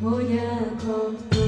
Voy a contar.